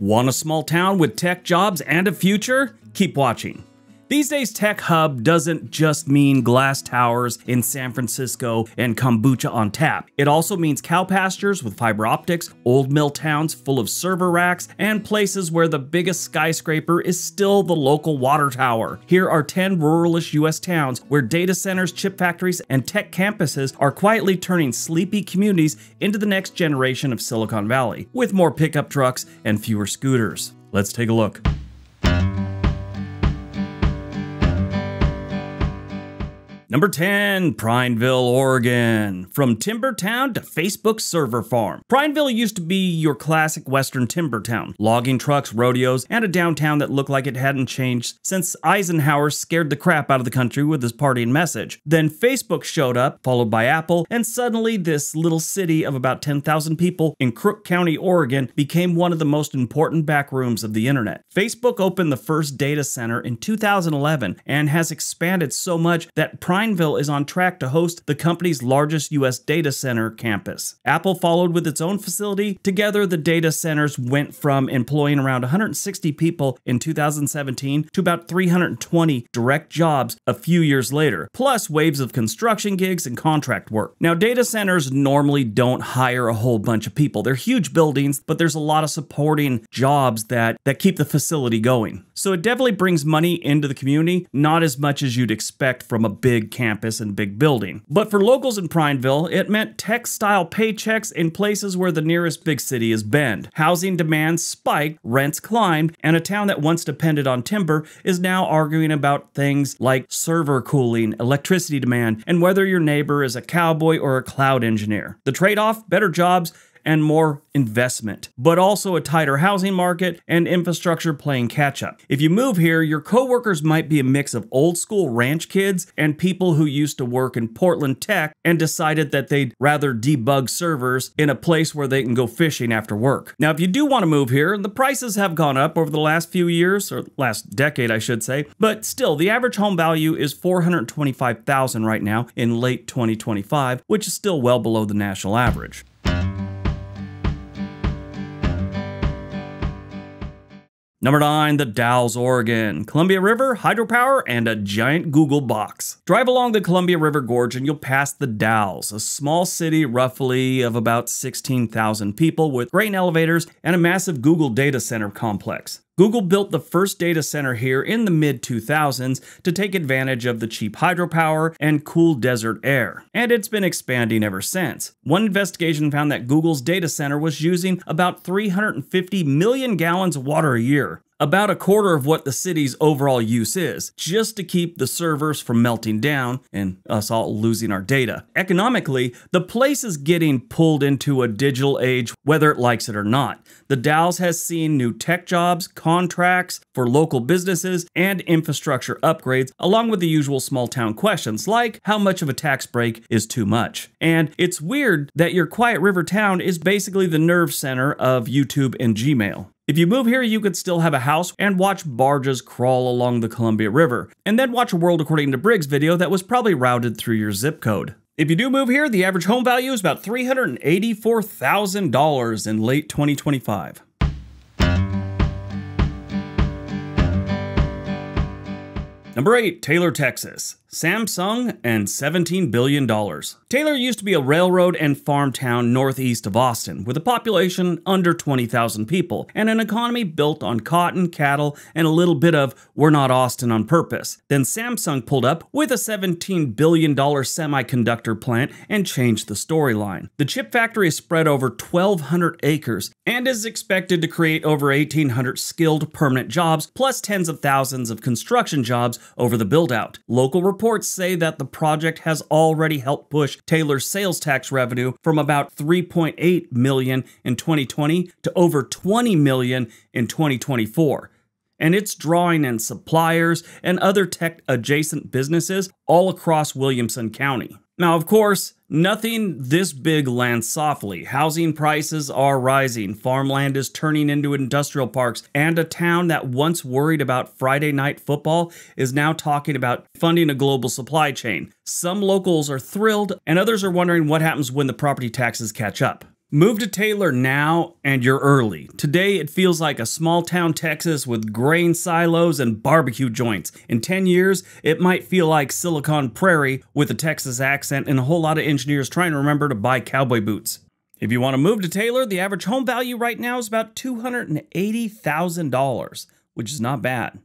Want a small town with tech jobs and a future? Keep watching. These days, Tech Hub doesn't just mean glass towers in San Francisco and kombucha on tap. It also means cow pastures with fiber optics, old mill towns full of server racks, and places where the biggest skyscraper is still the local water tower. Here are 10 ruralish US towns where data centers, chip factories, and tech campuses are quietly turning sleepy communities into the next generation of Silicon Valley, with more pickup trucks and fewer scooters. Let's take a look. Number 10, Prineville, Oregon. From timber town to Facebook server farm. Prineville used to be your classic western timber town. Logging trucks, rodeos, and a downtown that looked like it hadn't changed since Eisenhower scared the crap out of the country with his partying message. Then Facebook showed up, followed by Apple, and suddenly this little city of about 10,000 people in Crook County, Oregon became one of the most important back rooms of the internet. Facebook opened the first data center in 2011 and has expanded so much that Prineville Prineville is on track to host the company's largest U.S. data center campus. Apple followed with its own facility. Together, the data centers went from employing around 160 people in 2017 to about 320 direct jobs a few years later, plus waves of construction gigs and contract work. Now, data centers normally don't hire a whole bunch of people. They're huge buildings, but there's a lot of supporting jobs that, that keep the facility going. So it definitely brings money into the community, not as much as you'd expect from a big campus and big building. But for locals in Prineville, it meant tech-style paychecks in places where the nearest big city is Bend. Housing demand spiked, rents climbed, and a town that once depended on timber is now arguing about things like server cooling, electricity demand, and whether your neighbor is a cowboy or a cloud engineer. The trade-off, better jobs, and more investment, but also a tighter housing market and infrastructure playing catch up. If you move here, your coworkers might be a mix of old school ranch kids and people who used to work in Portland tech and decided that they'd rather debug servers in a place where they can go fishing after work. Now, if you do want to move here, the prices have gone up over the last few years, or last decade, I should say, but still, the average home value is 425,000 right now in late 2025, which is still well below the national average. Number 9, the Dalles, Oregon. Columbia River, hydropower, and a giant Google box. Drive along the Columbia River Gorge and you'll pass the Dalles, a small city roughly of about 16,000 people with grain elevators and a massive Google data center complex. Google built the first data center here in the mid 2000s to take advantage of the cheap hydropower and cool desert air, and it's been expanding ever since. One investigation found that Google's data center was using about 350 million gallons of water a year, about a quarter of what the city's overall use is, just to keep the servers from melting down and us all losing our data. Economically, the place is getting pulled into a digital age whether it likes it or not. The Dalles has seen new tech jobs, contracts for local businesses, and infrastructure upgrades, along with the usual small town questions like how much of a tax break is too much. And it's weird that your quiet river town is basically the nerve center of YouTube and Gmail. If you move here, you could still have a house and watch barges crawl along the Columbia River, and then watch a World According to Briggs video that was probably routed through your zip code. If you do move here, the average home value is about $384,000 in late 2025. Number 8, Taylor, Texas. Samsung and $17 billion. Taylor used to be a railroad and farm town northeast of Austin, with a population under 20,000 people, and an economy built on cotton, cattle, and a little bit of we're not Austin on purpose. Then Samsung pulled up with a $17 billion semiconductor plant and changed the storyline. The chip factory is spread over 1,200 acres and is expected to create over 1,800 skilled permanent jobs, plus tens of thousands of construction jobs over the build out. Local reports say that the project has already helped push Taylor's sales tax revenue from about 3.8 million in 2020 to over 20 million in 2024 and it's drawing in suppliers and other tech adjacent businesses all across Williamson County. Now, of course, nothing this big lands softly. Housing prices are rising, farmland is turning into industrial parks, and a town that once worried about Friday night football is now talking about funding a global supply chain. Some locals are thrilled, and others are wondering what happens when the property taxes catch up. Move to Taylor now and you're early. Today it feels like a small town Texas with grain silos and barbecue joints. In 10 years, it might feel like Silicon Prairie with a Texas accent and a whole lot of engineers trying to remember to buy cowboy boots. If you want to move to Taylor, the average home value right now is about $280,000, which is not bad.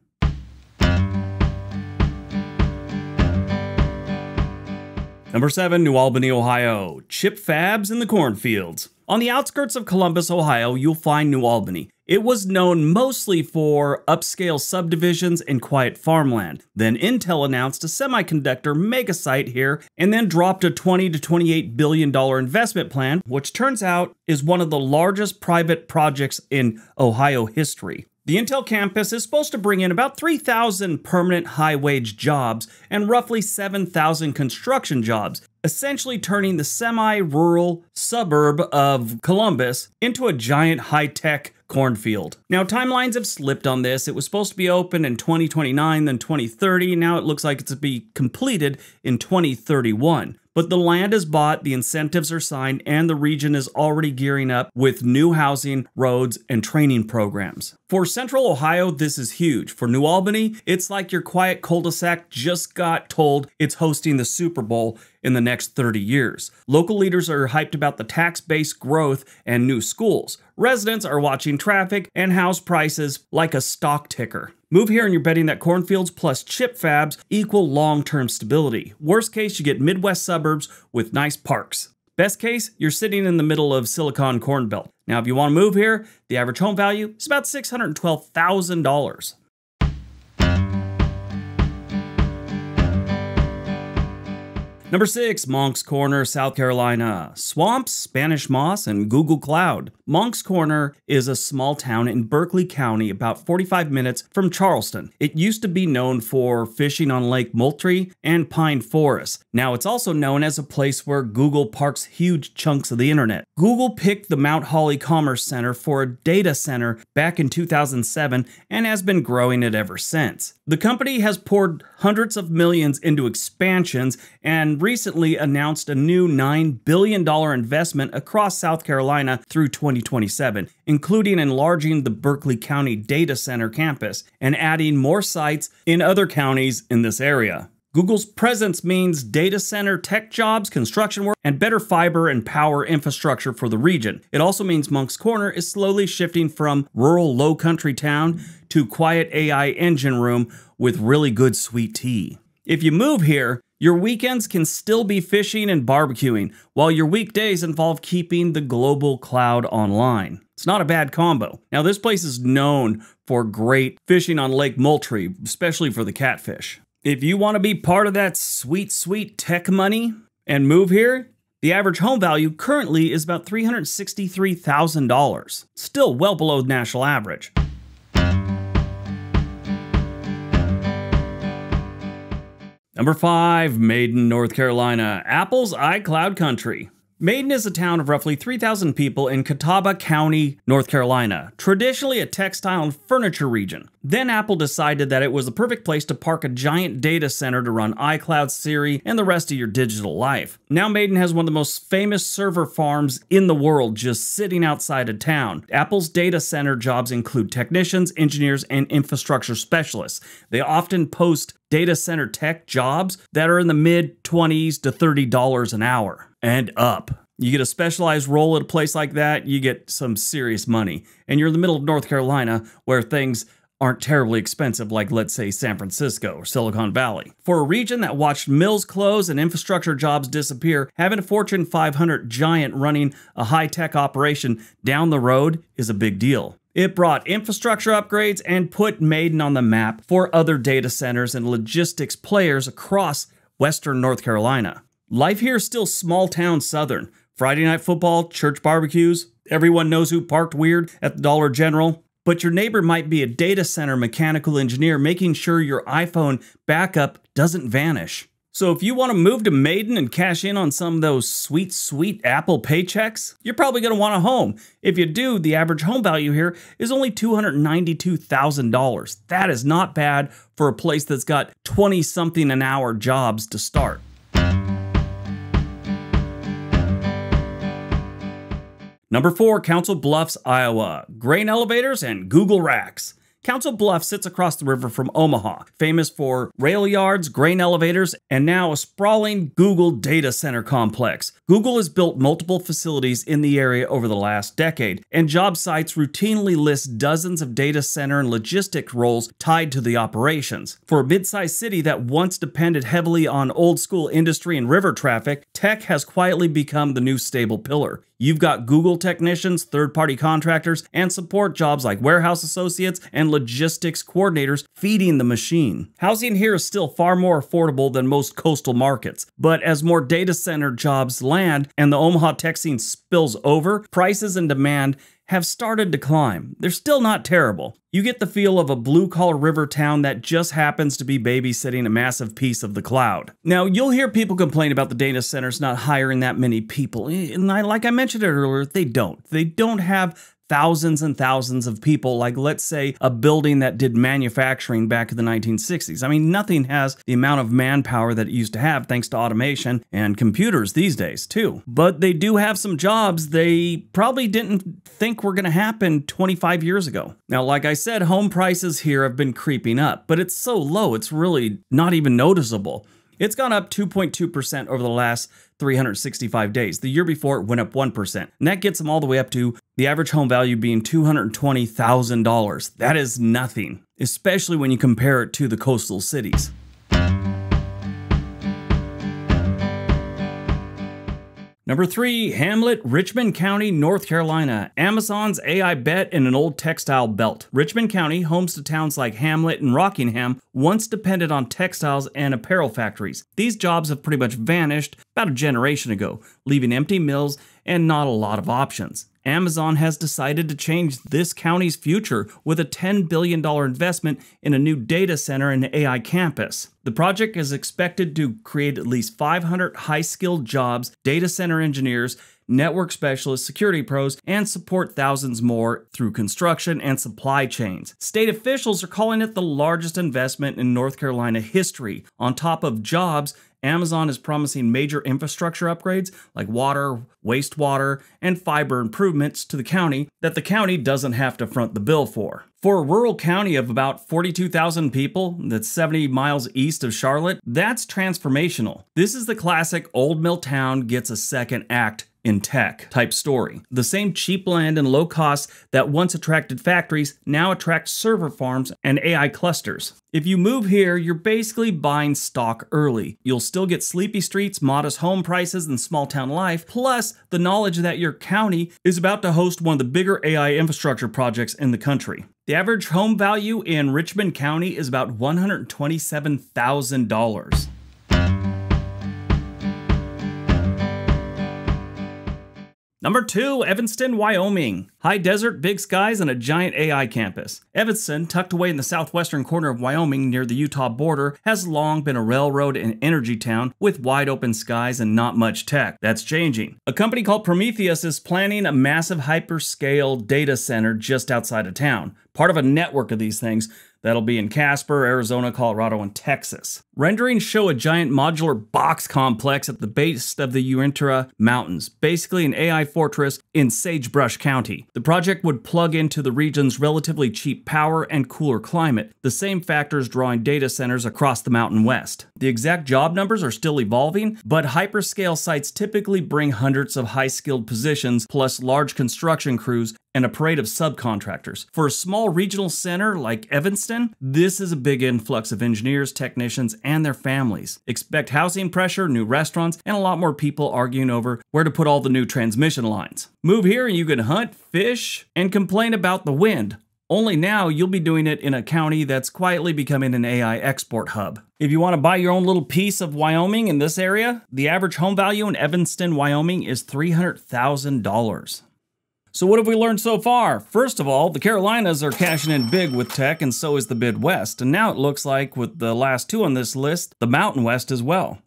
Number 7, New Albany, Ohio. Chip fabs in the cornfields. On the outskirts of Columbus, Ohio, you'll find New Albany. It was known mostly for upscale subdivisions and quiet farmland. Then Intel announced a semiconductor mega site here and then dropped a 20 to 28 billion dollar investment plan, which turns out is one of the largest private projects in Ohio history. The Intel campus is supposed to bring in about 3,000 permanent high wage jobs and roughly 7,000 construction jobs, essentially turning the semi rural suburb of Columbus into a giant high tech cornfield. Now, timelines have slipped on this. It was supposed to be open in 2029, then 2030. Now it looks like it's to be completed in 2031. But the land is bought, the incentives are signed, and the region is already gearing up with new housing, roads, and training programs. For Central Ohio, this is huge. For New Albany, it's like your quiet cul-de-sac just got told it's hosting the Super Bowl in the next 30 years. Local leaders are hyped about the tax based growth and new schools. Residents are watching traffic and house prices like a stock ticker. Move here and you're betting that cornfields plus chip fabs equal long term stability. Worst case, you get Midwest suburbs with nice parks. Best case, you're sitting in the middle of Silicon Corn Belt. Now, if you want to move here, the average home value is about $612,000. Number six, Moncks Corner, South Carolina. Swamps, Spanish moss, and Google Cloud. Moncks Corner is a small town in Berkeley County, about 45 minutes from Charleston. It used to be known for fishing on Lake Moultrie and pine forests. Now it's also known as a place where Google parks huge chunks of the internet. Google picked the Mount Holly Commerce Center for a data center back in 2007 and has been growing it ever since. The company has poured hundreds of millions into expansions and recently announced a new $9 billion investment across South Carolina through 2027, including enlarging the Berkeley County Data Center campus and adding more sites in other counties in this area. Google's presence means data center tech jobs, construction work, and better fiber and power infrastructure for the region. It also means Moncks Corner is slowly shifting from rural low country town to quiet AI engine room with really good sweet tea. If you move here, your weekends can still be fishing and barbecuing, while your weekdays involve keeping the global cloud online. It's not a bad combo. Now, this place is known for great fishing on Lake Moultrie, especially for the catfish. If you want to be part of that sweet, sweet tech money and move here, the average home value currently is about $363,000, still well below the national average. Number five, Maiden, North Carolina. Apple's iCloud Country. Maiden is a town of roughly 3,000 people in Catawba County, North Carolina, traditionally a textile and furniture region. Then Apple decided that it was the perfect place to park a giant data center to run iCloud, Siri, and the rest of your digital life. Now Maiden has one of the most famous server farms in the world just sitting outside of town. Apple's data center jobs include technicians, engineers, and infrastructure specialists. They often post data center tech jobs that are in the mid 20s to $30 an hour and up. You get a specialized role at a place like that, you get some serious money. And you're in the middle of North Carolina where things aren't terribly expensive like, let's say, San Francisco or Silicon Valley. For a region that watched mills close and infrastructure jobs disappear, having a Fortune 500 giant running a high tech operation down the road is a big deal. It brought infrastructure upgrades and put Maiden on the map for other data centers and logistics players across Western North Carolina. Life here is still small town southern. Friday night football, church barbecues, everyone knows who parked weird at the Dollar General. But your neighbor might be a data center mechanical engineer making sure your iPhone backup doesn't vanish. So if you want to move to Maiden and cash in on some of those sweet, sweet Apple paychecks, you're probably going to want a home. If you do, the average home value here is only $292,000. That is not bad for a place that's got 20 something an hour jobs to start. Number 4, Council Bluffs, Iowa. Grain elevators and Google racks. Council Bluffs sits across the river from Omaha, famous for rail yards, grain elevators, and now a sprawling Google data center complex. Google has built multiple facilities in the area over the last decade, and job sites routinely list dozens of data center and logistic roles tied to the operations. For a mid-sized city that once depended heavily on old school industry and river traffic, tech has quietly become the new stable pillar. You've got Google technicians, third party contractors, and support jobs like warehouse associates and logistics coordinators feeding the machine. Housing here is still far more affordable than most coastal markets, but as more data center jobs land and the Omaha tech scene spills over, prices and demand have started to climb. They're still not terrible. You get the feel of a blue collar river town that just happens to be babysitting a massive piece of the cloud. Now, you'll hear people complain about the data centers not hiring that many people. Eh, and I, like I mentioned earlier, they don't. They don't have thousands and thousands of people, like let's say a building that did manufacturing back in the 1960s. I mean, nothing has the amount of manpower that it used to have thanks to automation and computers these days, too. But they do have some jobs they probably didn't think were going to happen 25 years ago. Now, like I said, home prices here have been creeping up, but it's so low, it's really not even noticeable. It's gone up 2.2% over the last 365 days. The year before, it went up 1%. And that gets them all the way up to the average home value being $220,000. That is nothing, especially when you compare it to the coastal cities. Number three, Hamlet, Richmond County, North Carolina. Amazon's AI bet in an old textile belt. Richmond County, homes to towns like Hamlet and Rockingham, once depended on textiles and apparel factories. These jobs have pretty much vanished about a generation ago, leaving empty mills and not a lot of options. Amazon has decided to change this county's future with a $10 billion investment in a new data center and AI campus. The project is expected to create at least 500 high skilled jobs, data center engineers, network specialists, security pros, and support thousands more through construction and supply chains. State officials are calling it the largest investment in North Carolina history. On top of jobs, Amazon is promising major infrastructure upgrades like water, wastewater, and fiber improvements to the county that the county doesn't have to front the bill for. For a rural county of about 42,000 people that's 70 miles east of Charlotte, that's transformational. This is the classic old mill town gets a second act in tech type story. The same cheap land and low costs that once attracted factories now attract server farms and AI clusters. If you move here, you're basically buying stock early. You'll still get sleepy streets, modest home prices, and small town life, plus the knowledge that your county is about to host one of the bigger AI infrastructure projects in the country. The average home value in Richmond County is about $127,000. Number two, Evanston, Wyoming. High desert, big skies, and a giant AI campus. Evanston, tucked away in the southwestern corner of Wyoming near the Utah border, has long been a railroad and energy town with wide open skies and not much tech. That's changing. A company called Prometheus is planning a massive hyperscale data center just outside of town, part of a network of these things That'll be in Casper, Arizona, Colorado, and Texas. Renderings show a giant modular box complex at the base of the Uinta Mountains, basically an AI fortress in Sagebrush County. The project would plug into the region's relatively cheap power and cooler climate, the same factors drawing data centers across the Mountain West. The exact job numbers are still evolving, but hyperscale sites typically bring hundreds of high skilled positions plus large construction crews and a parade of subcontractors. For a small regional center like Evanston, this is a big influx of engineers, technicians, and their families. Expect housing pressure, new restaurants, and a lot more people arguing over where to put all the new transmission lines. Move here and you can hunt, fish, and complain about the wind. Only now you'll be doing it in a county that's quietly becoming an AI export hub. If you want to buy your own little piece of Wyoming in this area, the average home value in Evanston, Wyoming is $300,000. So, what have we learned so far? First of all, the Carolinas are cashing in big with tech, and so is the Midwest. And now it looks like, with the last two on this list, the Mountain West as well.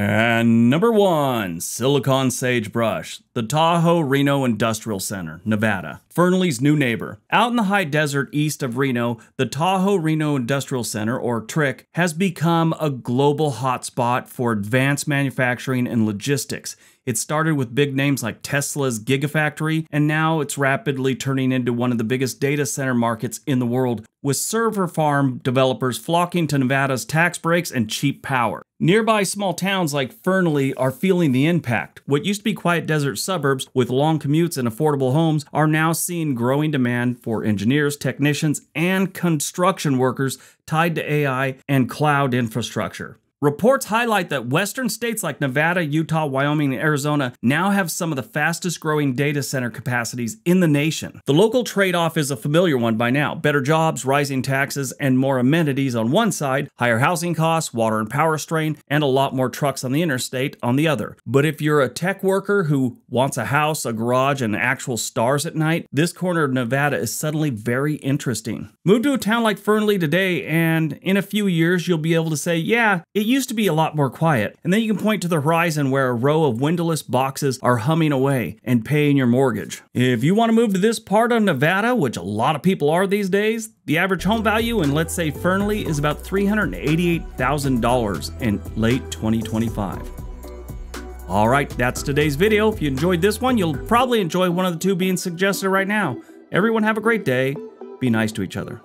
And number one, Silicon Sagebrush, the Tahoe Reno Industrial Center, Nevada, Fernley's new neighbor. Out in the high desert east of Reno, the Tahoe Reno Industrial Center, or TRIC, has become a global hotspot for advanced manufacturing and logistics. It started with big names like Tesla's Gigafactory, and now it's rapidly turning into one of the biggest data center markets in the world, with server farm developers flocking to Nevada's tax breaks and cheap power. Nearby small towns like Fernley are feeling the impact. What used to be quiet desert suburbs with long commutes and affordable homes are now seeing growing demand for engineers, technicians, and construction workers tied to AI and cloud infrastructure. Reports highlight that western states like Nevada, Utah, Wyoming, and Arizona now have some of the fastest growing data center capacities in the nation. The local trade off is a familiar one by now better jobs, rising taxes, and more amenities on one side, higher housing costs, water and power strain, and a lot more trucks on the interstate on the other. But if you're a tech worker who wants a house, a garage, and actual stars at night, this corner of Nevada is suddenly very interesting. Move to a town like Fernley today, and in a few years, you'll be able to say, yeah, it used to be a lot more quiet. And then you can point to the horizon where a row of windowless boxes are humming away and paying your mortgage. If you want to move to this part of Nevada, which a lot of people are these days, the average home value in, let's say, Fernley is about $388,000 in late 2025. All right, that's today's video. If you enjoyed this one, you'll probably enjoy one of the two being suggested right now. Everyone have a great day. Be nice to each other.